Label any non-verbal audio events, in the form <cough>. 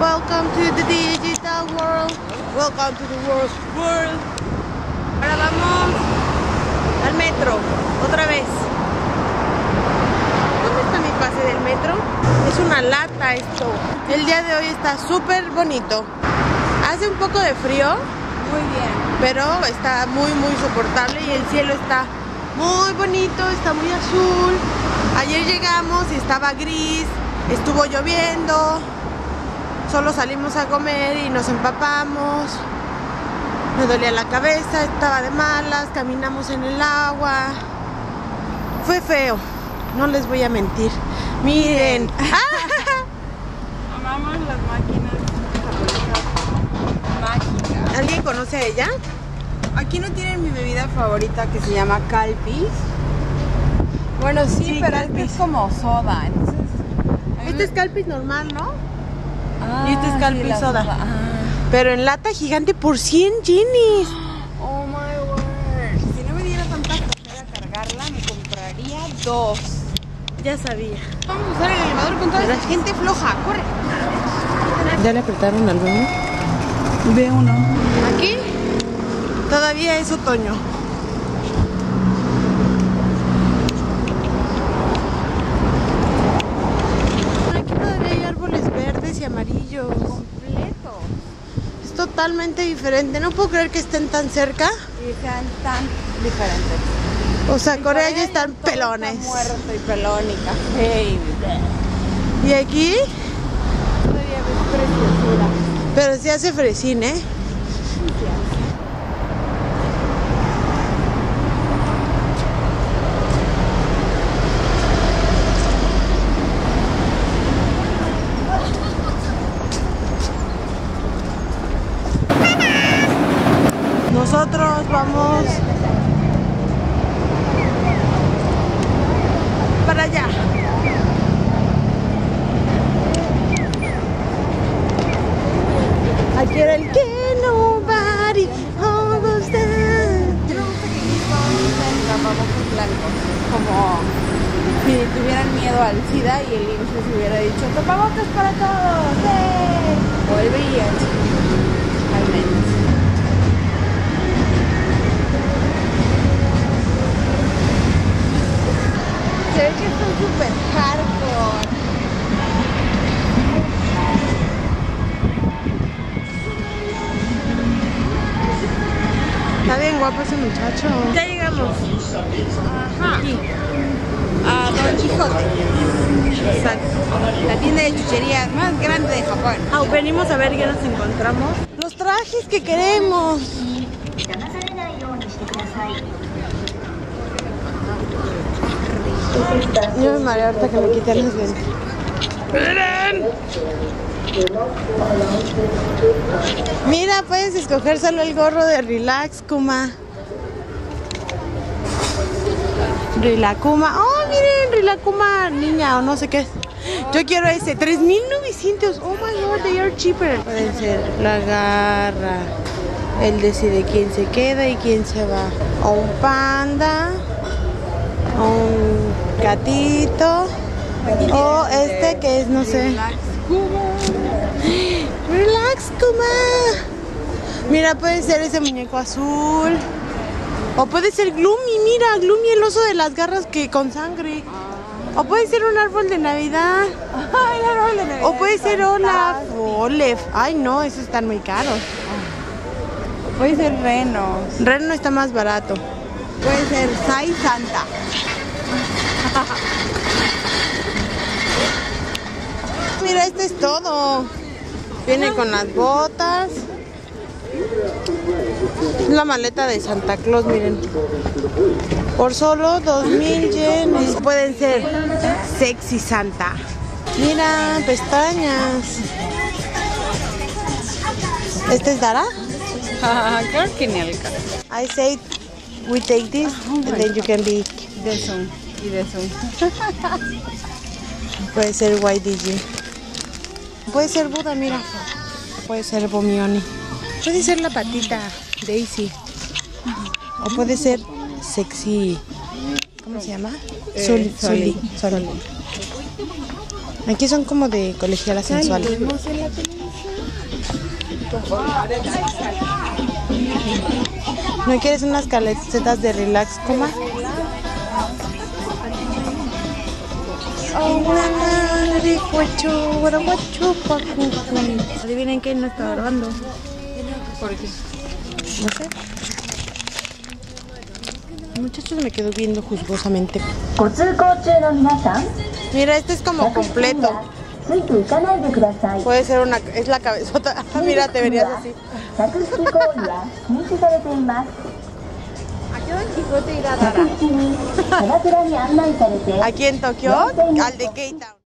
Welcome to the world's world. Ahora vamos al metro, otra vez. ¿Dónde está mi pase del metro? Es una lata esto. El día de hoy está súper bonito. Hace un poco de frío, Muy bien. pero está muy muy soportable y el cielo está muy bonito, está muy azul. Ayer llegamos y estaba gris, estuvo lloviendo, solo salimos a comer y nos empapamos. Me dolía la cabeza, estaba de malas, caminamos en el agua. Fue feo, no les voy a mentir. Miren, <laughs> Amamos las máquinas mágicas. ¿alguien conoce a ella? Aquí no tienen mi bebida favorita que se llama Calpis. Bueno, sí, Sí, pero Calpis. es como soda. Entonces, Este es Calpis normal, ¿no? Ah, y este es sí, Calpis la soda. Ah. Pero en lata gigante por 100 yenes. Oh my word. Si no me diera tanta flojera cargarla, me compraría dos. Ya sabía. Vamos a usar el elevador con toda esta gente floja. Corre. ¿Ya le apretaron al baño? Ve uno. Aquí todavía es otoño. Aquí todavía hay árboles verdes y amarillos. Completo. Es totalmente diferente. No puedo creer que estén tan cerca. Y sean tan diferentes. O sea, Corea ya Corea están todo está pelones. muerto y pelón y café y Y aquí, todavía ves preciosura. pero sí hace fresín, ¿eh? Nosotros vamos para allá. Aquí era el que nobody blancos, como si tuvieran miedo al SIDA y el INSS hubiera dicho tapabocas para todos, ¡eh! O el al menos. Guapo ese muchacho. Ya llegamos. Aquí. A Don Quijote, Exacto. la tienda de chucherías más grande de Japón. Ah, venimos a ver qué nos encontramos. Los trajes que queremos. Yo me mareo ahorita que me quiten las lentes. ¡Miren! Mira, puedes escoger solo el gorro de Relax, Kuma. Rilakuma. Oh, miren, Rilakuma niña o no sé qué. Yo quiero ese. 3900. Oh my god, they are cheaper. Puede ser la garra. Él decide quién se queda y quién se va. O un panda. O un gatito. O este que es, no sé. Relax Cuba. Relax, Kuma. Mira, puede ser ese muñeco azul. O puede ser Gloomy, mira, Gloomy el oso de las garras que con sangre. O puede ser un árbol de Navidad. Ay, el árbol de Navidad O puede ser Olaf. fantástico. o Olef. Ay, no, esos están muy caros. Puede ser Renos. Reno está más barato. Puede ser Sai Santa. <laughs> Mira, este es todo. Viene con las botas. La maleta de Santa Claus, miren. Por solo 2000 yenes. Pueden ser sexy Santa. Mira, pestañas. ¿Este es Dara? Creo que ni el. I say we take this and then you can be. De Zoom y de Zoom. Puede ser YDG. Puede ser Buda, mira. Puede ser Bomioni. Puede ser la patita Daisy. O puede ser sexy. ¿Cómo se llama? Eh, Soli. Soli. Soli. Soli. Aquí son como de colegialas sensuales. ¿No quieres unas caletas de relax, coma? Adivinen que no está grabando. ¿Por qué? No sé. El muchacho se me quedó viendo juzgosamente. Mira, este es como completo. Puede ser una... es la cabezota. <laughs> Ah, mira, te verías así. <laughs> Aquí en Tokio, al de K-Town.